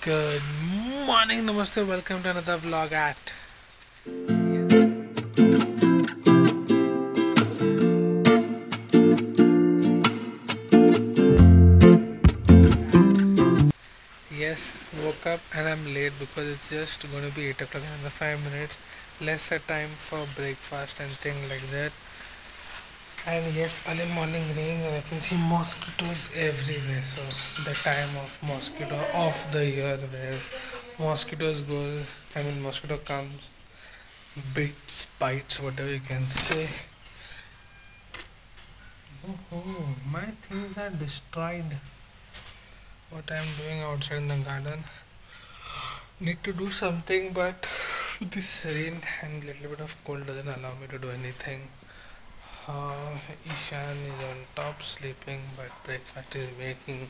Good morning, namaste, welcome to another vlog at Yes, woke up and I'm late because it's just going to be 8 o'clock in another 5 minutes. Lesser time for breakfast and thing like that. And yes, early morning rains and I can see mosquitoes everywhere. So the time of mosquito of the year where mosquitoes go, I mean mosquito comes, bites, bites, whatever you can say. Oh, oh my things are destroyed what I'm doing outside in the garden. Need to do something, but this rain and little bit of cold doesn't allow me to do anything Uh, Ishan is on top sleeping, but breakfast is making,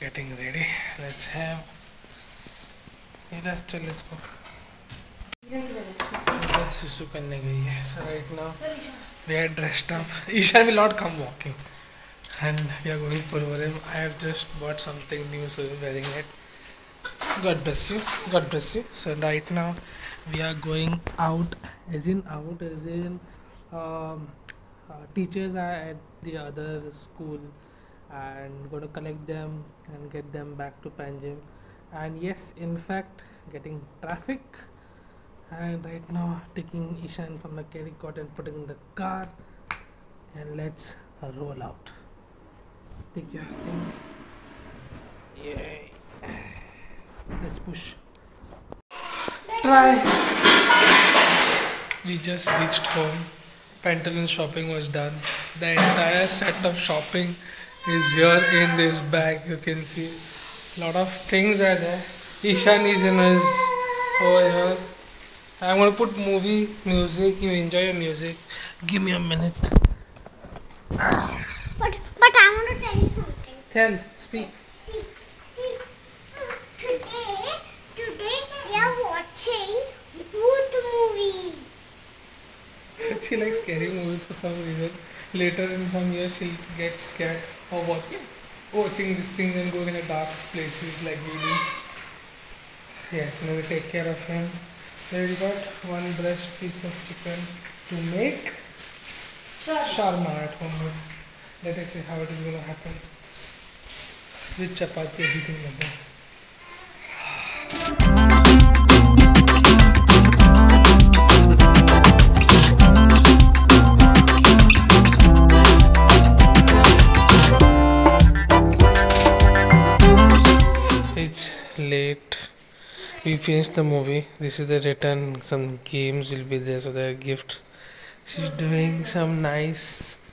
getting ready. Let's have. इधर चल let's go. इधर सुसु करने गई है. So right now we are dressed up. Ishan will not come walking and we are going for him. I have just bought something new, so I'm wearing it. God bless you. God bless you. So right now we are going out, as in out, as in um, uh, teachers are at the other school and going to collect them and get them back to Panjim. And yes, in fact, getting traffic. And right now, taking Ishan from the carry cot and putting in the car. And let's roll out take your thing yay let's push try we just reached home pantaloon shopping was done. The entire set of shopping is here in this bag you can see. A lot of things are there. Ishan is in his over here. I'm going to put movie music. You enjoy your music. Give me a minute. But but I want to Tell, you speak. See, see, today, today we are watching Bhoot movie. She likes scary movies for some reason. Later in some years, she'll get scared of what, watching these things and going in a dark places like we do. Yes, now we take care of him. There we got one breast piece of chicken to make shawarma at home. Let us see how it is going to happen. with chapati everything like that. We finished the movie. This is the return. Some games will be there, so there are gifts. She's doing some nice.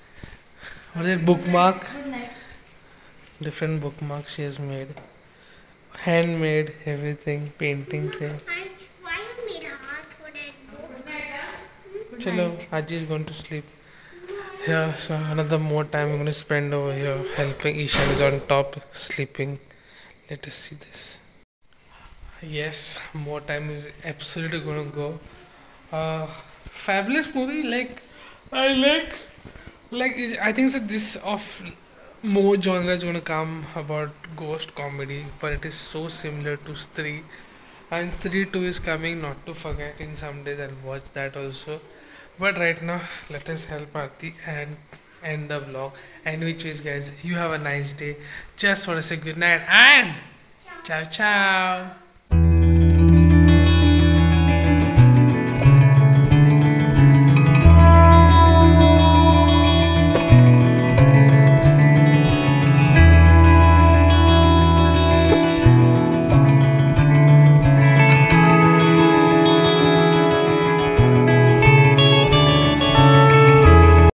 What is it? Bookmark different bookmarks she has made handmade everything paintings here chalo aji is going to sleep yeah so another more time i'm going to spend over here helping ishan is on top sleeping let us see this yes more time is absolutely going to go. Uh fabulous movie like i like like i think so this of more genre is going to come about ghost comedy but it is so similar to Stree and Stree 2 is coming not to forget in some days i'll watch that also. But right now let us help Arti and end the vlog. And which is guys you have a nice day. Just want to say good night and ciao ciao